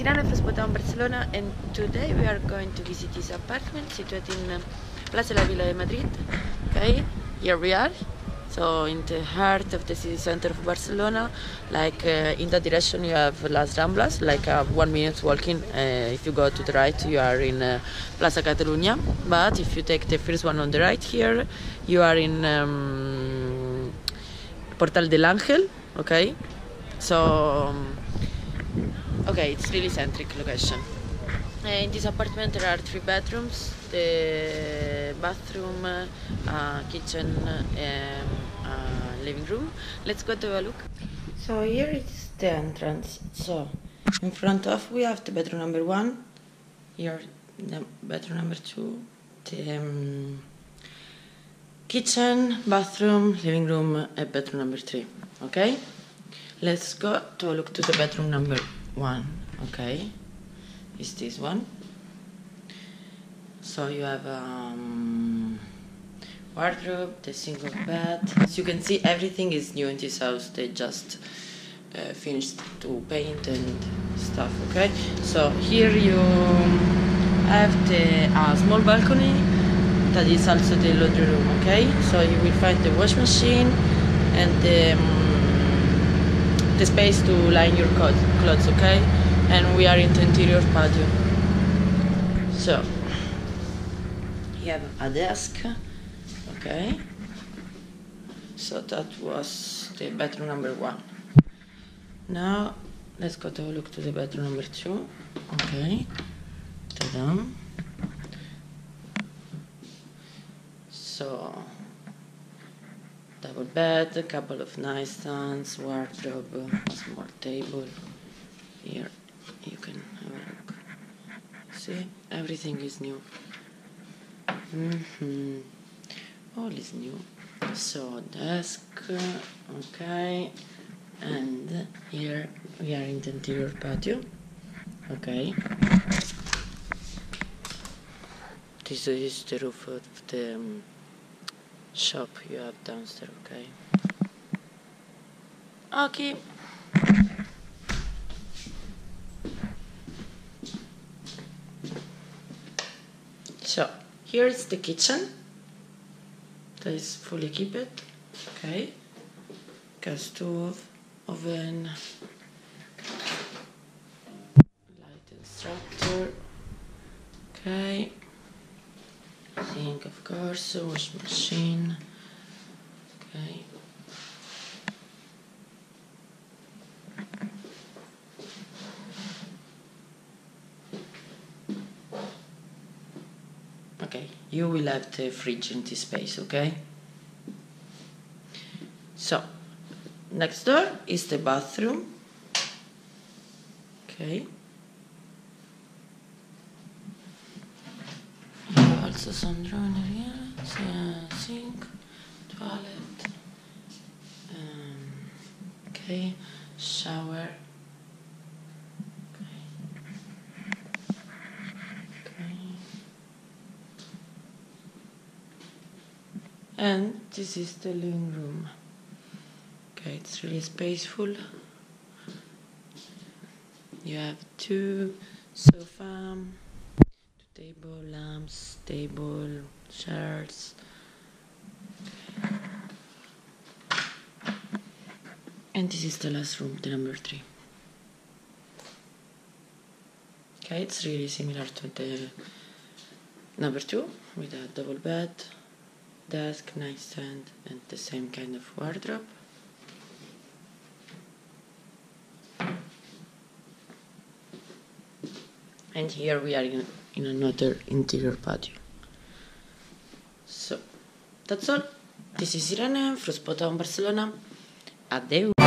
Irana from Spotahome, Barcelona, and today we are going to visit this apartment situated in uh, Plaza La Villa de Madrid. Okay, here we are. So in the heart of the city center of Barcelona, like uh, in that direction you have Las Ramblas, like uh, one minute walking. Uh, if you go to the right, you are in uh, Plaza Catalunya. But if you take the first one on the right here, you are in um, Portal del Ángel. Okay, so. Um, Okay, it's really centric location. Uh, in this apartment there are three bedrooms, the bathroom, uh, kitchen, um, uh, living room. Let's go to a look. So here is the entrance. So in front of we have the bedroom number one. Here the bedroom number two. The um, kitchen, bathroom, living room, and bedroom number three. Okay. Let's go to a look to the bedroom number one okay. Is this one? So you have um wardrobe the single bed. As you can see everything is new in this house. They just uh, finished to paint and stuff okay? So here you have the uh, small balcony that is also the laundry room okay? So you will find the wash machine and the um, the space to line your clothes, okay? And we are in the interior patio. So, you have a desk, okay? So that was the bedroom number one. Now, let's go to look to the bedroom number two, okay? Ta-da. So, double bed, a couple of nightstands, wardrobe, small table. Here you can have a look. See, everything is new. Mm-hmm. All is new. So desk, okay, and here we are in the interior patio. Okay. This is the roof of the um, shop you have downstairs, okay? Okay. So, here is the kitchen. That is fully equipped, okay? Gas stove, oven, light instructor, okay? Of course, wash machine, okay. Okay, you will have the fridge in this space, okay? So, next door is the bathroom, okay? Joinery, uh, sink, toilet, um, okay, shower. And this is the living room. Okay, it's really spaceful. You have two sofa table, lamps, table, chairs. And this is the last room, the number three. Okay, it's really similar to the number two with a double bed, desk, nightstand, and the same kind of wardrobe. And here we are in in another interior patio. So, that's all. This is Irene from Spotahome Barcelona. Adeu.